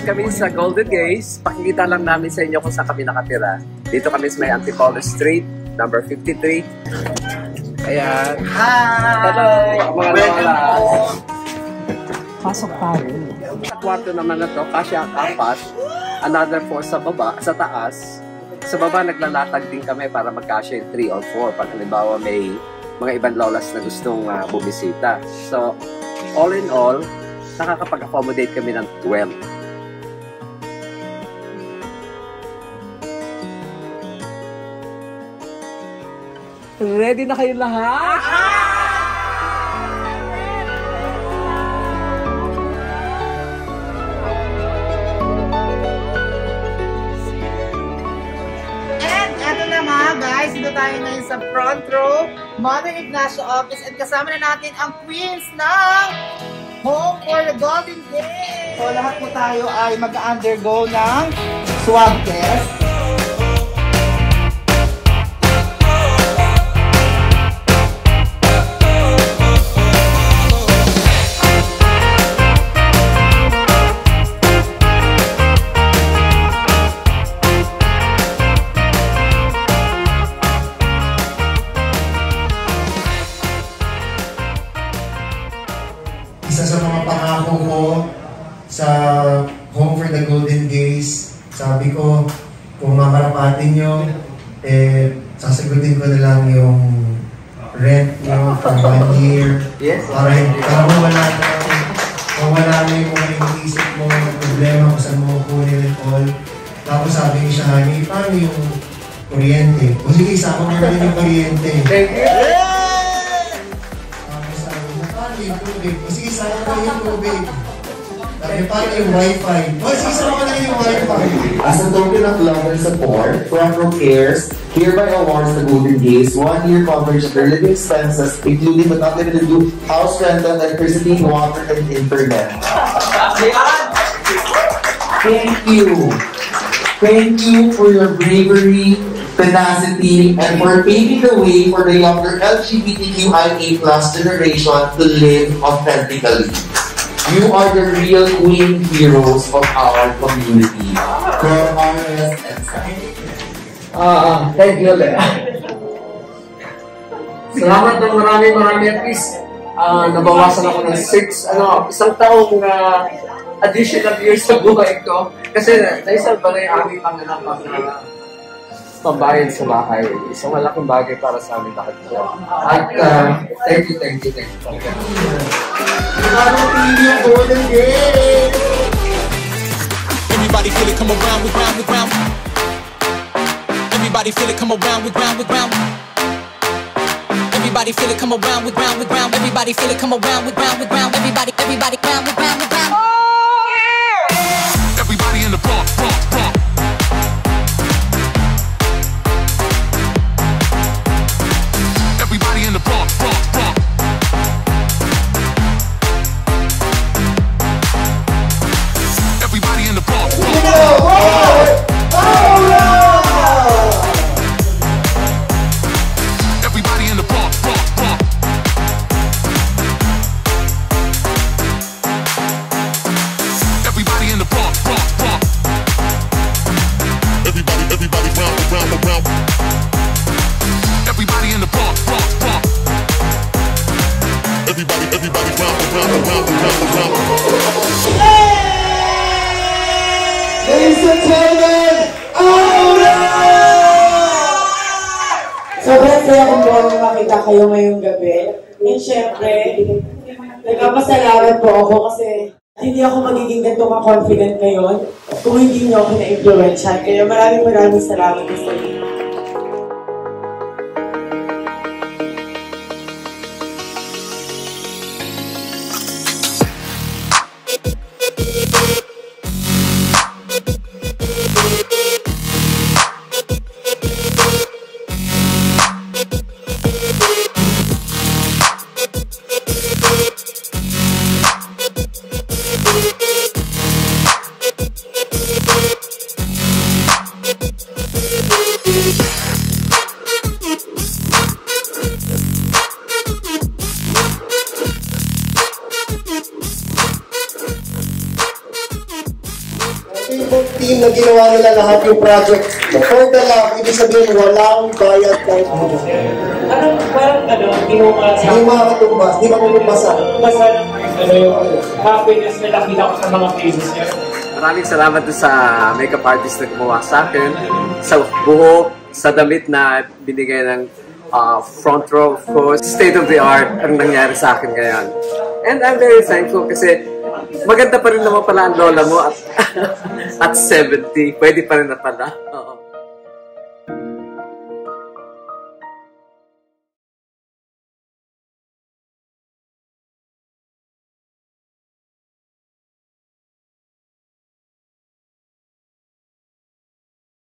kami sa Golden Gaze. Pakikita lang namin sa inyo kung saan kami nakatira. Dito kami sa may Antipolo Street, number 53. Ayan. Hi! Hello, mga lola. Pasok tayo. Sa kwarto naman na to, kasya ang apat. Another four sa baba, sa taas. Sa baba, naglalatag din kami para magkasya yung 3 or 4 pag halimbawa may mga ibang lolas na gustong uh, bumisita. So, all in all, nakakapag-accommodate kami ng 12. Ready na kayo lahat? And eto na nga guys, dito tayo ngayon sa front row, Mother Ignacio office and kasama na natin ang queens ng Home for the Golden Days. So lahat po tayo ay mag-undergo ng swab test. Mamarapatin nyo, eh, sasagutin ko na lang yung rent nyo for one year. Yes. Para, para mawala na, mawala na yung mga iniisip mo, yung problema kung saan mo kukunin and all. Tapos sabi ni siya, honey, paano yung kuryente? O sige, isama mo na yung kuryente. Thank you. Tapos sabi mo, paano yung tubig? O sige, sama ko yung tubig. As a token of love and support, Row Cares hereby awards the Golden Gaze one-year coverage for living expenses, including but not limited to house rental, electricity, water, and internet. Thank you. Thank you for your bravery, tenacity, and for paving the way for the younger LGBTQIA plus generation to live authentically. You are the real queen heroes of our community. From RS and Sai. Ah, thank you ulit. Salamat ng marami marami at least ah, nabawasan ako ng six, ano, isang taong ah, additional years sa buhay ko. Kasi naisalba na yung aming panganak na pambayad sa bahay. Isang malaking bagay para sa amin lahat siya. At ah, thank you, thank you, thank you. Golden Gaze? Everybody feel it, come around, we round, we round. Everybody feel it, come around, we round, we round. Everybody feel it, come around, we round, we round. Everybody feel it, come around, we round, we round. Everybody, everybody, round, we round, we round. Po makita kayo ngayong gabi. And syempre, nagpapasalamat po ako kasi hindi ako magiging ganito ka-confident ngayon kung hindi niyo ako na-influensyan. Kaya maraming maraming salamat sa inyo. Nila ginawa nila lahat yung project. For the love, ibig sabihin, walang bayad kahit ano. Parang, parang ano, hindi mo Hindi masabi. makakatumbas, hindi makukumbasa. Basta ano yung happiness na nakita ko sa mga faces niya. Maraming salamat sa makeup artist na gumawa sa akin, sa buhok, sa damit na binigay ng uh, front row of course. State of the art ang nangyari sa akin ngayon. And I'm very thankful kasi maganda pa rin naman pala ang lola mo at, at 70. Pwede pa rin na pala.